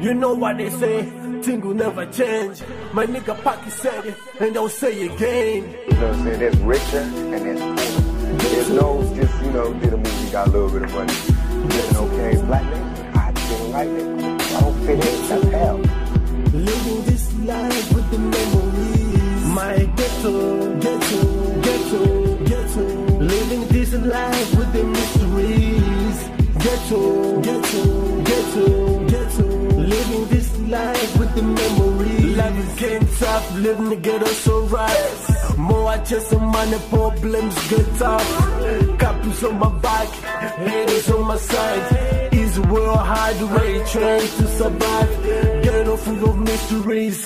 You know what they say, thing will never change. My nigga Packy said it, and I'll say again. You know what I'm saying? That's richer and that's poorer. There's no just, you know, did a movie, got a little bit of money. Living okay, black nigga, I didn't like it. I don't fit in, that's hell. Living this life with the memories. My ghetto, ghetto, ghetto, ghetto. Living this life with the mysteries. Ghetto, ghetto, ghetto, ghetto. Living this life with the memories. Life is getting tough, living the ghetto so right. More I just some money, problems get tough. Couples on my back, haters on my side. Easy world hard way, trying to survive. Ghetto full of mysteries,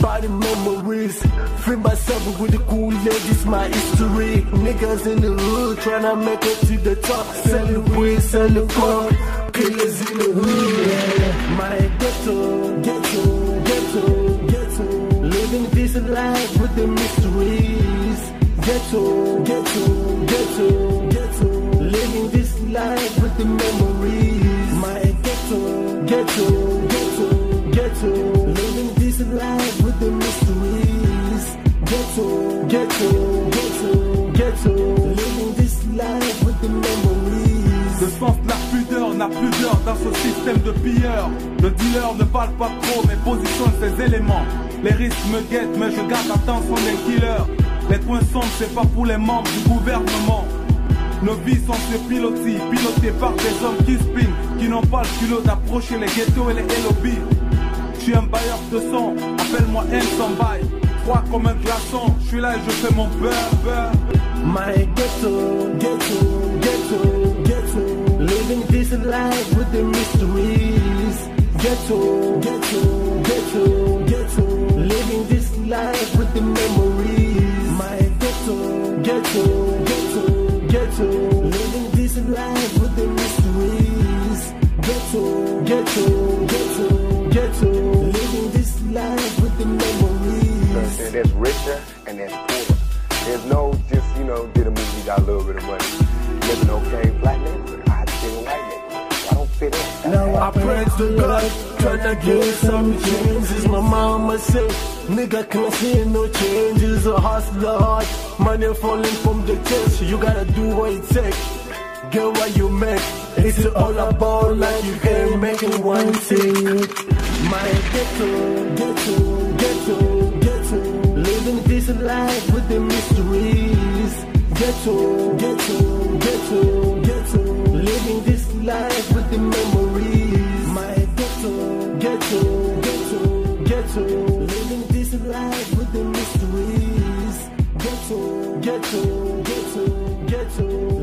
body memories. Free myself with the cool ladies, my history. Niggas in the hood trying to make it to the top. Selling weed, selling coke. Killers in the hood. My ghetto, ghetto, ghetto, ghetto. Living this life with the mysteries. Ghetto, ghetto, ghetto, ghetto. Living this life with the memories. My ghetto, ghetto, ghetto, ghetto. Living this life n'a plus d'heure dans ce système de pilleurs. Le dealer ne parle pas trop, mais positionne ses éléments. Les risques me guettent, mais je garde l'attention des killers. Les points sombres, c'est pas pour les membres du gouvernement. Nos vies sont ces pilotis, pilotés par des hommes qui spinent, qui n'ont pas le culot d'approcher les ghettos et les lobbies. Je suis un bailleur de son, appelle-moi M sans bail. Froid comme un glaçon, je suis là et je fais mon beurre, beurre. My ghetto, ghetto, ghetto. Living life with the mysteries. Ghetto, ghetto, ghetto, ghetto. Living this life with the memories. My ghetto, ghetto, ghetto, ghetto. Living this life with the mysteries. Ghetto, ghetto, ghetto, ghetto. Living this life with the memories. That's richer and that's poorer. There's no just, you know, did a movie, got a little bit of money. Living okay, black nigga, Now I pray to God, tryna get some changes. My mama said, nigga can't see no changes. A hustler hard, money falling from the chest. You gotta do what it takes. Get what you make. It's all about like you can make it one thing. My ghetto, ghetto, ghetto, ghetto. Living this life with the mysteries. Ghetto, ghetto, ghetto, ghetto. Living this life ghetto. Living this life with the mysteries. Ghetto, ghetto, ghetto, ghetto.